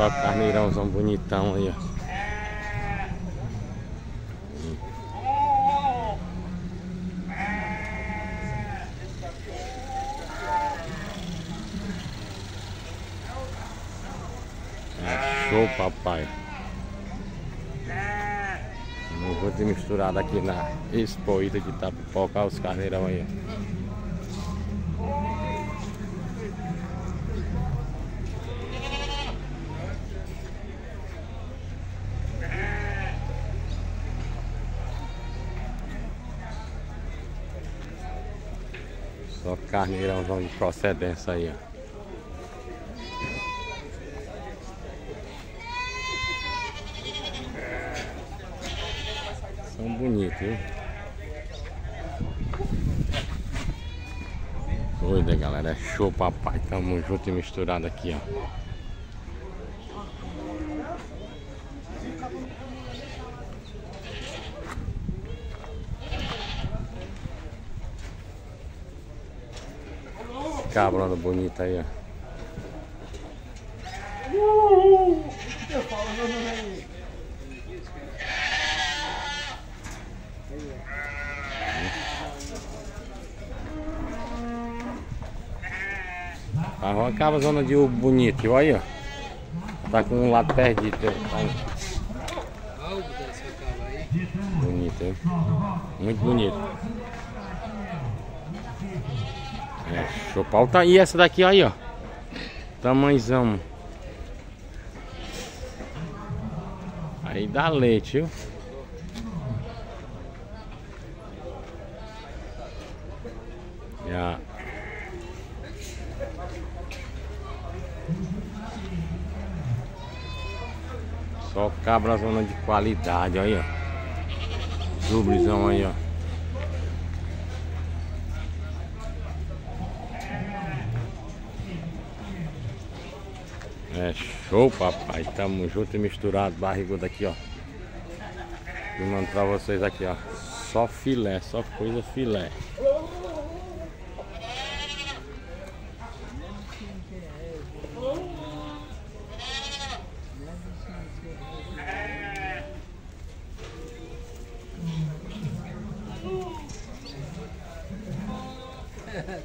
Só carneirãozão bonitão aí, ó. É show, papai. Não vou ter misturado aqui na Expoída de Tapipoca, os carneirão aí, Só carneirãozão de procedência aí, ó. São bonitos, viu? Doida, galera. É show, papai. Tamo junto e misturado aqui, ó. Cabrona bonita aí, ó. A rua acaba a zona de ovo bonito, olha aí, ó. Tá com um lado perdido. Tá... Bonito, hein? Muito bonito. É, show pau tá. E essa daqui aí, ó. Tamanzão. Aí dá leite, viu? Já. Só cabra zona de qualidade, aí, ó. Zublizão aí, ó. É show, papai. Tamo junto e misturado. Barrigudo aqui, ó. Filmando pra vocês aqui, ó. Só filé, só coisa filé.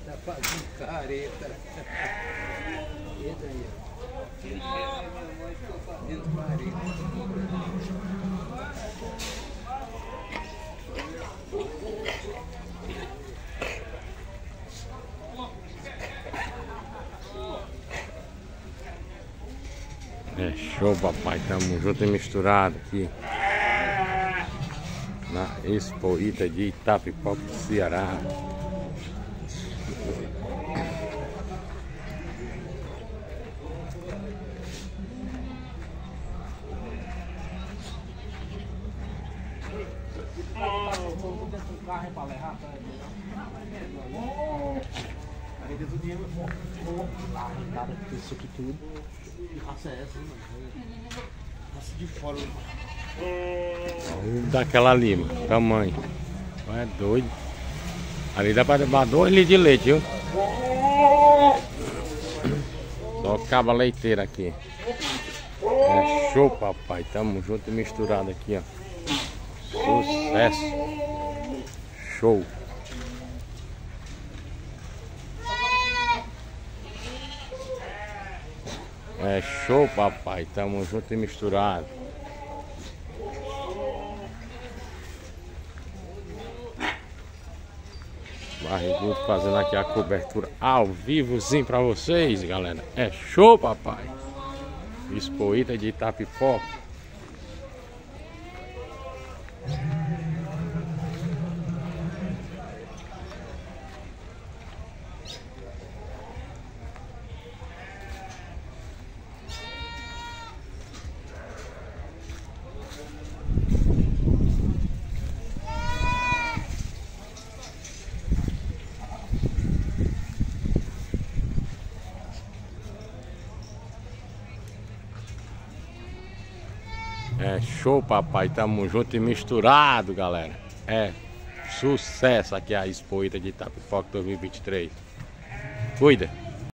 tá fazendo careta. Eita aí, ó. É show, papai. Tamo junto e misturado aqui. Na Expo Ita de Itapipoca, Ceará. Daquela lima, tamanho. É doido. Ali dá pra levar dois litros de leite, viu? Só caba leiteira aqui. É show, papai. Tamo junto e misturado aqui, ó. Sucesso. Show. É show, papai. Tamo junto e misturado. Barrigudo fazendo aqui a cobertura ao vivozinho pra vocês, galera. É show, papai. Expoíta de Itapipoca. É show, papai. Tamo junto e misturado, galera. É sucesso aqui a Expoíta de Itapipoca 2023. Cuida.